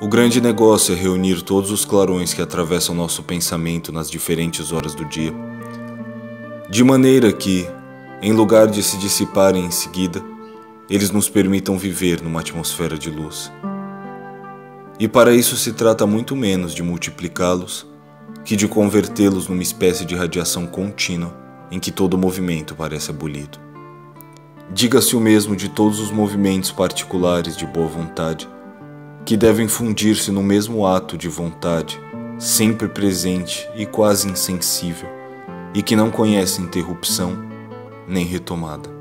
O grande negócio é reunir todos os clarões que atravessam nosso pensamento nas diferentes horas do dia, de maneira que, em lugar de se dissiparem em seguida, eles nos permitam viver numa atmosfera de luz. E para isso se trata muito menos de multiplicá-los que de convertê-los numa espécie de radiação contínua em que todo movimento parece abolido. Diga-se o mesmo de todos os movimentos particulares de boa vontade, que devem fundir-se no mesmo ato de vontade, sempre presente e quase insensível, e que não conhece interrupção nem retomada.